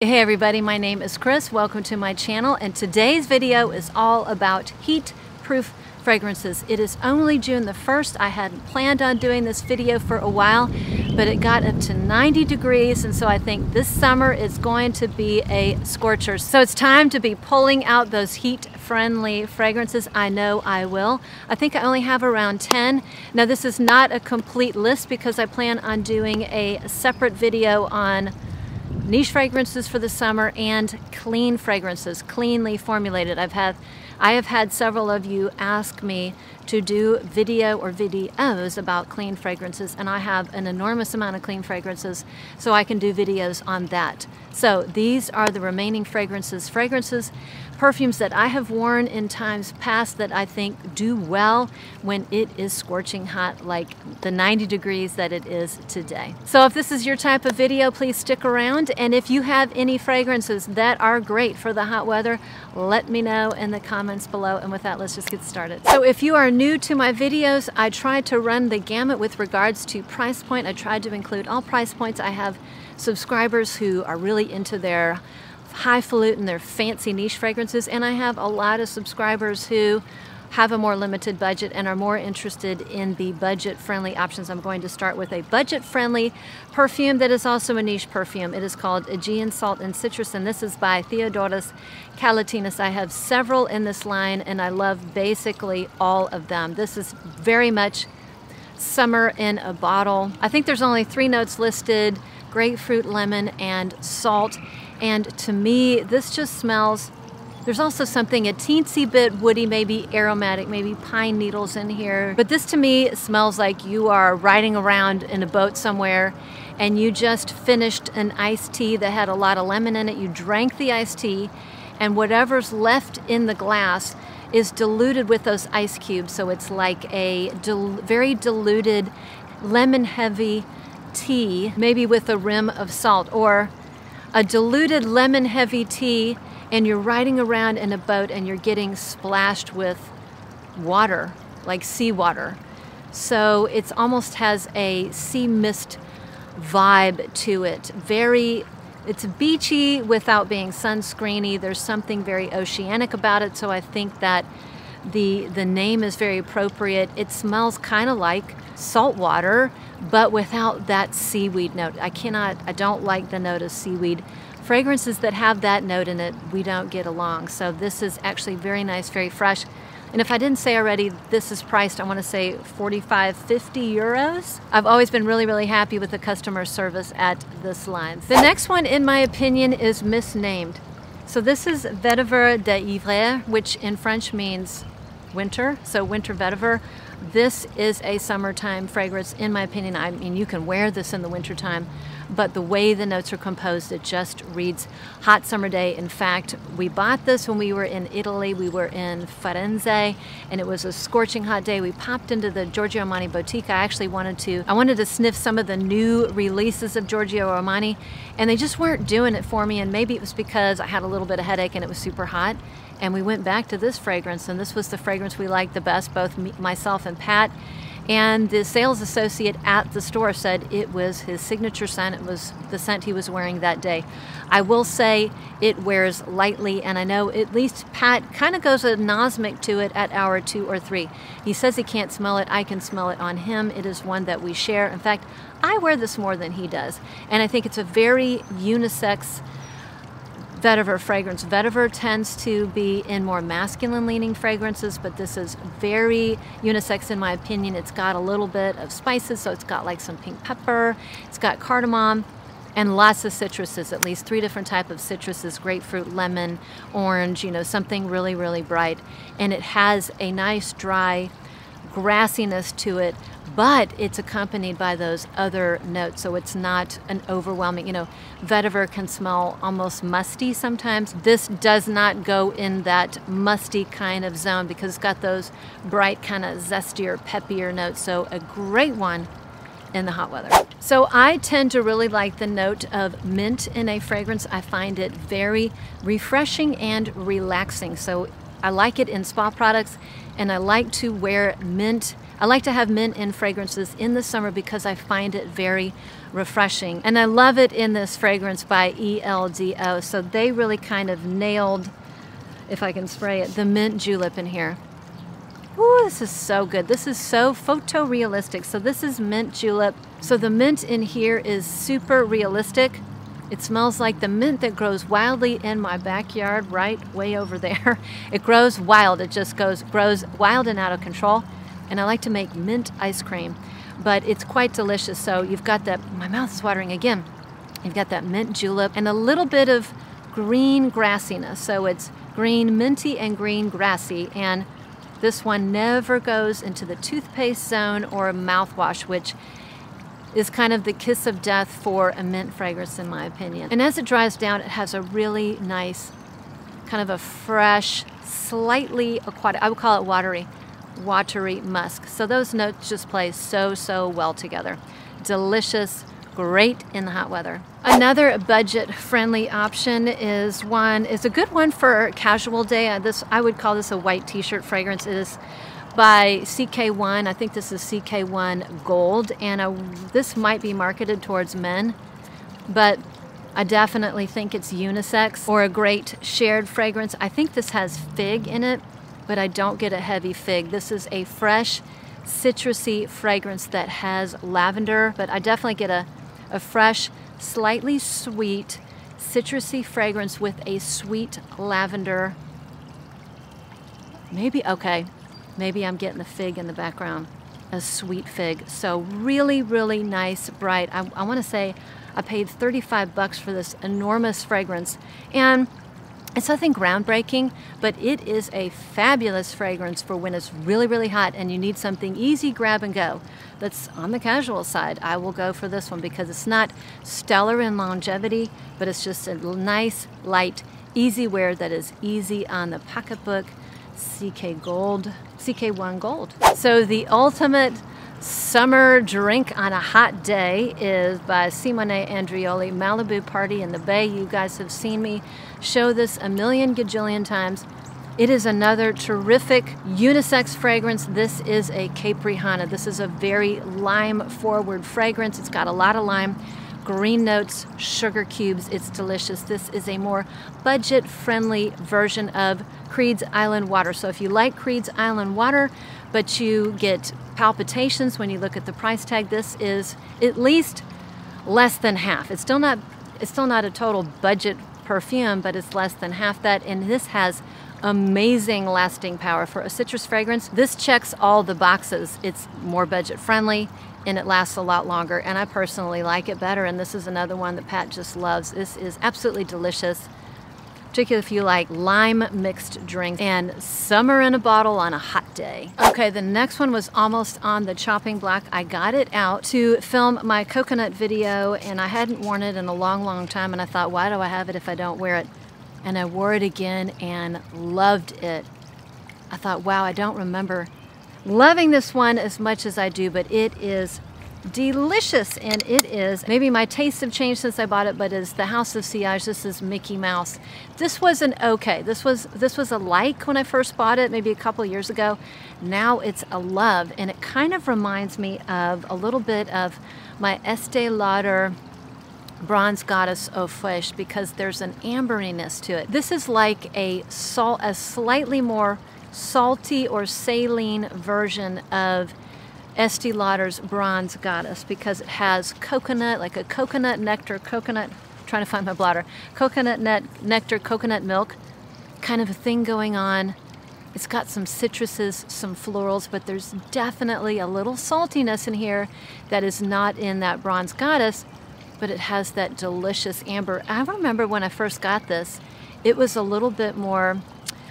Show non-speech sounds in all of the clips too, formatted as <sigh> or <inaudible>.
Hey everybody, my name is Chris. Welcome to my channel and today's video is all about heat proof fragrances. It is only June the 1st. I hadn't planned on doing this video for a while, but it got up to 90 degrees and so I think this summer is going to be a scorcher. So it's time to be pulling out those heat friendly fragrances. I know I will. I think I only have around 10. Now this is not a complete list because I plan on doing a separate video on niche fragrances for the summer and clean fragrances, cleanly formulated. I've had I have had several of you ask me to do video or videos about clean fragrances and I have an enormous amount of clean fragrances so I can do videos on that. So these are the remaining fragrances. Fragrances, perfumes that I have worn in times past that I think do well when it is scorching hot like the 90 degrees that it is today. So if this is your type of video, please stick around and if you have any fragrances that are great for the hot weather, let me know in the comments below and with that let's just get started. So if you are new to my videos, I try to run the gamut with regards to price point. I tried to include all price points. I have subscribers who are really into their highfalutin, their fancy niche fragrances, and I have a lot of subscribers who have a more limited budget and are more interested in the budget friendly options. I'm going to start with a budget friendly perfume that is also a niche perfume. It is called Aegean Salt and Citrus and this is by Theodoros Kalotinis. I have several in this line and I love basically all of them. This is very much summer in a bottle. I think there's only three notes listed, grapefruit, lemon, and salt. And to me, this just smells there's also something a teensy bit woody, maybe aromatic, maybe pine needles in here. But this to me smells like you are riding around in a boat somewhere and you just finished an iced tea that had a lot of lemon in it. You drank the iced tea and whatever's left in the glass is diluted with those ice cubes. So it's like a dil very diluted lemon heavy tea, maybe with a rim of salt or a diluted lemon heavy tea and you're riding around in a boat and you're getting splashed with water, like seawater. So it almost has a sea mist vibe to it. Very, it's beachy without being sunscreeny. There's something very oceanic about it. So I think that the the name is very appropriate. It smells kind of like salt water, but without that seaweed note. I cannot, I don't like the note of seaweed fragrances that have that note in it, we don't get along. So this is actually very nice, very fresh. And if I didn't say already, this is priced, I want to say 45, 50 euros. I've always been really, really happy with the customer service at this line. The next one, in my opinion, is misnamed. So this is Vetiver d'Hiver, which in French means winter, so winter vetiver. This is a summertime fragrance, in my opinion. I mean, you can wear this in the wintertime, but the way the notes are composed, it just reads hot summer day. In fact, we bought this when we were in Italy. We were in Firenze, and it was a scorching hot day. We popped into the Giorgio Armani boutique. I actually wanted to, I wanted to sniff some of the new releases of Giorgio Armani, and they just weren't doing it for me. And maybe it was because I had a little bit of headache and it was super hot and we went back to this fragrance and this was the fragrance we liked the best both me, myself and pat and the sales associate at the store said it was his signature scent. It was the scent he was wearing that day. I will say it wears lightly and i know at least pat kind of goes anosmic to it at hour two or three. He says he can't smell it. I can smell it on him. It is one that we share. In fact i wear this more than he does. And i think it's a very unisex vetiver fragrance. Vetiver tends to be in more masculine leaning fragrances, but this is very unisex in my opinion. It's got a little bit of spices, so it's got like some pink pepper, it's got cardamom, and lots of citruses, at least three different type of citruses, grapefruit, lemon, orange, you know, something really, really bright. And it has a nice dry grassiness to it, but it's accompanied by those other notes. So it's not an overwhelming, you know, vetiver can smell almost musty sometimes. This does not go in that musty kind of zone because it's got those bright kind of zestier, peppier notes. So a great one in the hot weather. So I tend to really like the note of mint in a fragrance. I find it very refreshing and relaxing. So I like it in spa products and I like to wear mint I like to have mint in fragrances in the summer because I find it very refreshing. And I love it in this fragrance by ELDO. So they really kind of nailed, if I can spray it, the mint julep in here. Ooh, this is so good. This is so photorealistic. So this is mint julep. So the mint in here is super realistic. It smells like the mint that grows wildly in my backyard, right way over there. <laughs> It grows wild. It just goes grows wild and out of control and I like to make mint ice cream, but it's quite delicious. So you've got that, my mouth is watering again. You've got that mint julep and a little bit of green grassiness. So it's green minty and green grassy. And this one never goes into the toothpaste zone or mouthwash, which is kind of the kiss of death for a mint fragrance, in my opinion. And as it dries down, it has a really nice, kind of a fresh, slightly aquatic, I would call it watery, watery musk. So those notes just play so, so well together. Delicious, great in the hot weather. Another budget friendly option is one, is a good one for casual day. Uh, this I would call this a white t-shirt fragrance. It is by CK1. I think this is CK1 Gold and this might be marketed towards men, but I definitely think it's unisex or a great shared fragrance. I think this has fig in it but I don't get a heavy fig. This is a fresh, citrusy fragrance that has lavender, but I definitely get a, a fresh, slightly sweet, citrusy fragrance with a sweet lavender. Maybe, okay, maybe I'm getting the fig in the background, a sweet fig. So really, really nice, bright. I, I wanna say I paid 35 bucks for this enormous fragrance. And it's nothing groundbreaking, but it is a fabulous fragrance for when it's really, really hot and you need something easy, grab and go. That's on the casual side. I will go for this one because it's not stellar in longevity, but it's just a nice, light, easy wear that is easy on the pocketbook. CK Gold, CK1 Gold. So the ultimate Summer Drink on a Hot Day is by Simone Andreoli, Malibu Party in the Bay. You guys have seen me show this a million gajillion times. It is another terrific unisex fragrance. This is a Caipirinha. This is a very lime forward fragrance. It's got a lot of lime, green notes, sugar cubes. It's delicious. This is a more budget friendly version of Creed's Island Water. So if you like Creed's Island Water, but you get palpitations when you look at the price tag. This is at least less than half. It's still not it's still not a total budget perfume, but it's less than half that. And this has amazing lasting power for a citrus fragrance. This checks all the boxes. It's more budget friendly and it lasts a lot longer. And I personally like it better. And this is another one that Pat just loves. This is absolutely delicious particularly if you like lime mixed drinks and summer in a bottle on a hot day. Okay, the next one was almost on the chopping block. I got it out to film my coconut video and I hadn't worn it in a long, long time and I thought, why do I have it if I don't wear it? And I wore it again and loved it. I thought, wow, I don't remember loving this one as much as I do, but it is delicious and it is. Maybe my tastes have changed since I bought it but is the House of Sillage this is Mickey Mouse. This was an okay. This was this was a like when I first bought it maybe a couple years ago. Now it's a love and it kind of reminds me of a little bit of my Estee Lauder bronze goddess eau fraiche because there's an amberiness to it. This is like a salt a slightly more salty or saline version of Estee Lauder's Bronze Goddess because it has coconut, like a coconut nectar, coconut, trying to find my bladder, coconut net, nectar, coconut milk kind of a thing going on. It's got some citruses, some florals, but there's definitely a little saltiness in here that is not in that Bronze Goddess, but it has that delicious amber. I remember when I first got this, it was a little bit more,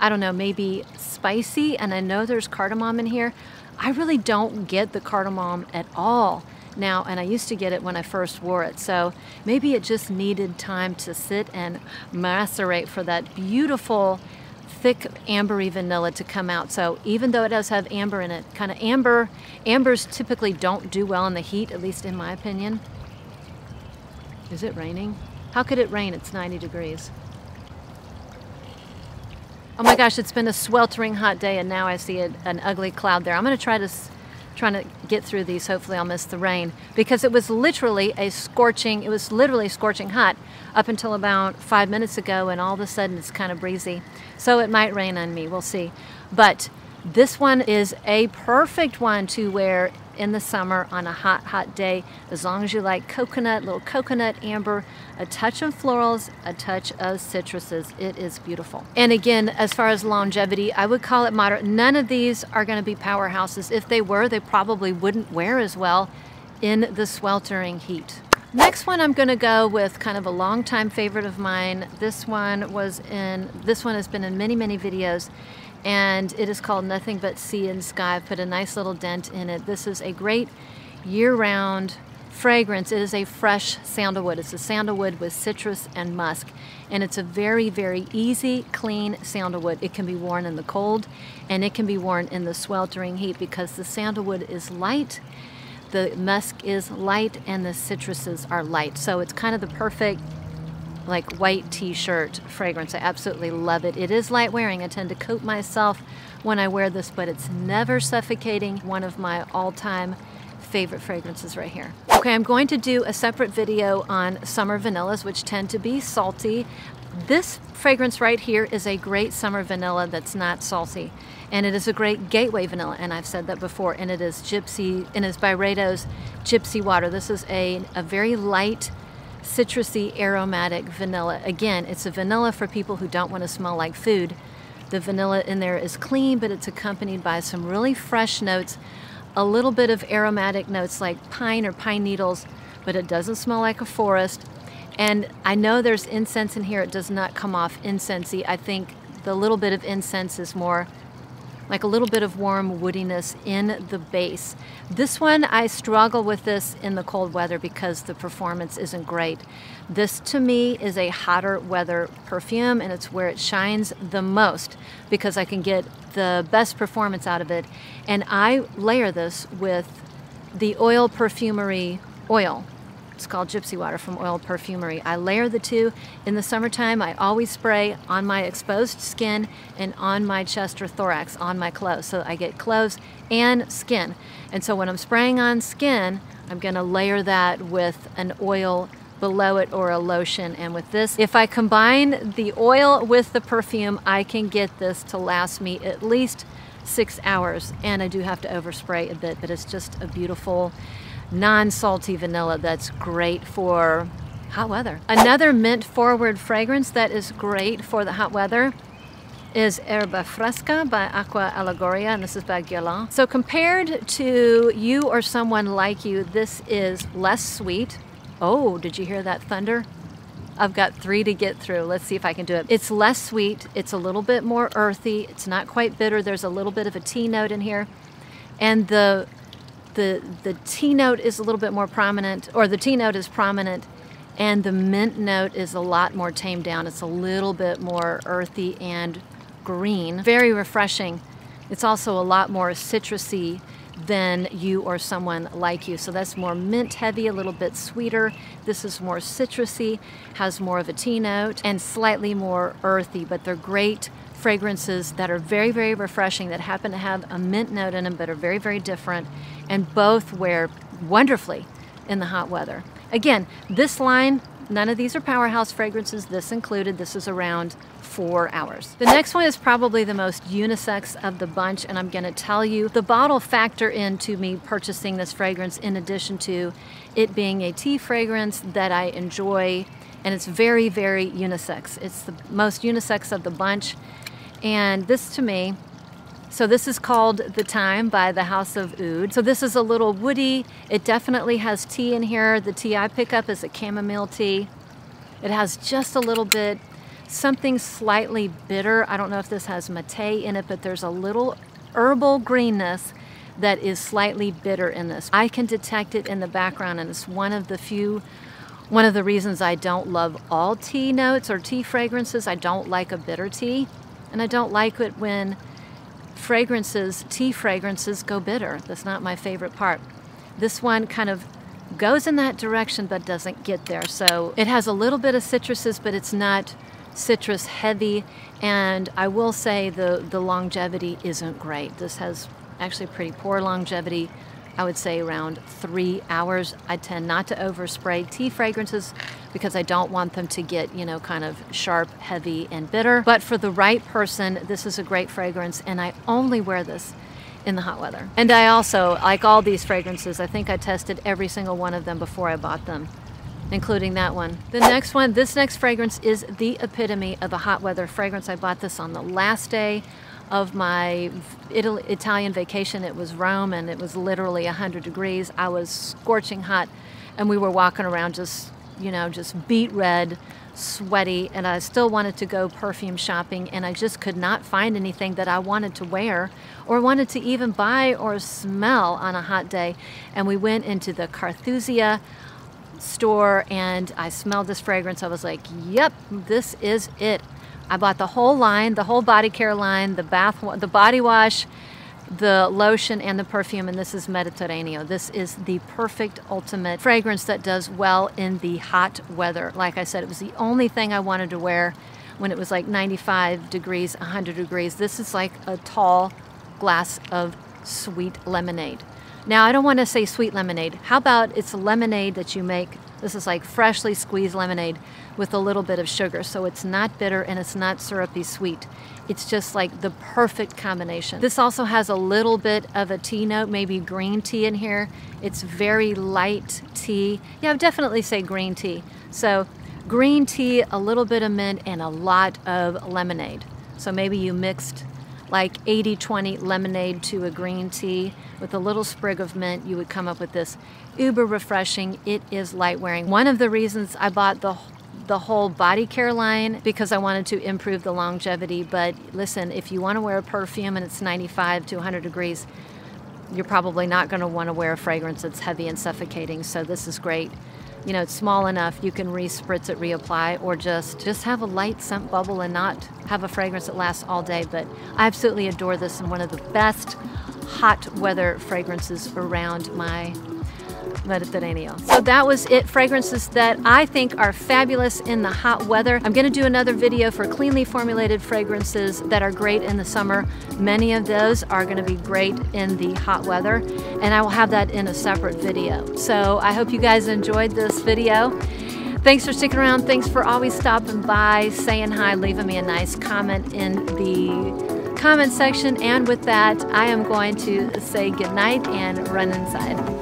I don't know, maybe spicy, and I know there's cardamom in here, I really don't get the cardamom at all now, and I used to get it when I first wore it. So maybe it just needed time to sit and macerate for that beautiful, thick ambery vanilla to come out. So even though it does have amber in it, kind of amber, ambers typically don't do well in the heat, at least in my opinion. Is it raining? How could it rain? It's 90 degrees. Oh my gosh, it's been a sweltering hot day and now I see a, an ugly cloud there. I'm gonna try to trying to get through these. Hopefully I'll miss the rain because it was literally a scorching, it was literally scorching hot up until about five minutes ago and all of a sudden it's kind of breezy. So it might rain on me, we'll see. But this one is a perfect one to wear in the summer on a hot, hot day, as long as you like coconut, little coconut amber, a touch of florals, a touch of citruses. It is beautiful. And again, as far as longevity, I would call it moderate. None of these are going to be powerhouses. If they were, they probably wouldn't wear as well in the sweltering heat. Next one I'm going to go with kind of a long-time favorite of mine. This one was in, this one has been in many, many videos and it is called Nothing But Sea and Sky. I've put a nice little dent in it. This is a great year-round fragrance. It is a fresh sandalwood. It's a sandalwood with citrus and musk. And it's a very, very easy, clean sandalwood. It can be worn in the cold and it can be worn in the sweltering heat because the sandalwood is light, the musk is light, and the citruses are light. So it's kind of the perfect like white t-shirt fragrance. I absolutely love it. It is light wearing. I tend to coat myself when I wear this, but it's never suffocating. One of my all-time favorite fragrances right here. Okay, I'm going to do a separate video on summer vanillas, which tend to be salty. This fragrance right here is a great summer vanilla that's not salty. And it is a great gateway vanilla, and I've said that before. And it is Gypsy, and it's Byredo's Gypsy Water. This is a, a very light, citrusy, aromatic vanilla. Again, it's a vanilla for people who don't want to smell like food. The vanilla in there is clean, but it's accompanied by some really fresh notes, a little bit of aromatic notes like pine or pine needles, but it doesn't smell like a forest. And I know there's incense in here. It does not come off incensey. I think the little bit of incense is more like a little bit of warm woodiness in the base. This one, I struggle with this in the cold weather because the performance isn't great. This to me is a hotter weather perfume and it's where it shines the most because I can get the best performance out of it. And I layer this with the Oil Perfumery oil it's called Gypsy Water from Oil Perfumery. I layer the two. In the summertime, I always spray on my exposed skin and on my chest or thorax, on my clothes. So I get clothes and skin. And so when I'm spraying on skin, I'm gonna layer that with an oil below it or a lotion. And with this, if I combine the oil with the perfume, I can get this to last me at least six hours. And I do have to overspray a bit, but it's just a beautiful non-salty vanilla that's great for hot weather. Another mint forward fragrance that is great for the hot weather is Herba Fresca by Aqua Allegoria, and this is by Guerlain. So compared to you or someone like you, this is less sweet. Oh, did you hear that thunder? I've got three to get through. Let's see if I can do it. It's less sweet. It's a little bit more earthy. It's not quite bitter. There's a little bit of a tea note in here. And the the, the tea note is a little bit more prominent, or the tea note is prominent, and the mint note is a lot more tamed down. It's a little bit more earthy and green. Very refreshing. It's also a lot more citrusy than you or someone like you. So that's more mint heavy, a little bit sweeter. This is more citrusy, has more of a tea note, and slightly more earthy, but they're great fragrances that are very, very refreshing that happen to have a mint note in them but are very, very different and both wear wonderfully in the hot weather. Again, this line, none of these are powerhouse fragrances, this included. This is around four hours. The next one is probably the most unisex of the bunch, and I'm gonna tell you the bottle factor into me purchasing this fragrance in addition to it being a tea fragrance that I enjoy, and it's very, very unisex. It's the most unisex of the bunch. And this to me, so this is called The Time by the House of Oud. So this is a little woody. It definitely has tea in here. The tea I pick up is a chamomile tea. It has just a little bit, something slightly bitter. I don't know if this has mate in it, but there's a little herbal greenness that is slightly bitter in this. I can detect it in the background and it's one of the few one of the reasons I don't love all tea notes or tea fragrances. I don't like a bitter tea. And I don't like it when fragrances, tea fragrances, go bitter. That's not my favorite part. This one kind of goes in that direction but doesn't get there. So it has a little bit of citruses, but it's not citrus heavy. And I will say the, the longevity isn't great. This has actually pretty poor longevity. I would say around three hours. I tend not to overspray tea fragrances because I don't want them to get, you know, kind of sharp, heavy, and bitter. But for the right person, this is a great fragrance, and I only wear this in the hot weather. And I also, like all these fragrances, I think I tested every single one of them before I bought them including that one. The next one, this next fragrance is the epitome of a hot weather fragrance. I bought this on the last day of my Italy, Italian vacation. It was Rome and it was literally 100 degrees. I was scorching hot and we were walking around just, you know, just beet red, sweaty, and I still wanted to go perfume shopping and I just could not find anything that I wanted to wear or wanted to even buy or smell on a hot day. And we went into the Carthusia store and I smelled this fragrance. I was like, yep, this is it. I bought the whole line, the whole body care line, the bath, the body wash, the lotion, and the perfume, and this is Mediterraneo. This is the perfect ultimate fragrance that does well in the hot weather. Like I said, it was the only thing I wanted to wear when it was like 95 degrees, 100 degrees. This is like a tall glass of sweet lemonade. Now, I don't want to say sweet lemonade. How about it's lemonade that you make? This is like freshly squeezed lemonade with a little bit of sugar. So it's not bitter and it's not syrupy sweet. It's just like the perfect combination. This also has a little bit of a tea note, maybe green tea in here. It's very light tea. Yeah, I would definitely say green tea. So green tea, a little bit of mint, and a lot of lemonade. So maybe you mixed like 80-20 lemonade to a green tea with a little sprig of mint, you would come up with this uber refreshing. It is light wearing. One of the reasons I bought the the whole body care line because I wanted to improve the longevity. But listen, if you want to wear a perfume and it's 95 to 100 degrees, you're probably not going to want to wear a fragrance that's heavy and suffocating. So this is great you know, it's small enough you can re-spritz it, reapply, or just just have a light scent bubble and not have a fragrance that lasts all day. But I absolutely adore this and one of the best hot weather fragrances around my Mediterraneo. So that was it, fragrances that I think are fabulous in the hot weather. I'm gonna do another video for cleanly formulated fragrances that are great in the summer. Many of those are gonna be great in the hot weather, and I will have that in a separate video. So I hope you guys enjoyed this video. Thanks for sticking around. Thanks for always stopping by, saying hi, leaving me a nice comment in the comment section. And with that, I am going to say goodnight and run inside.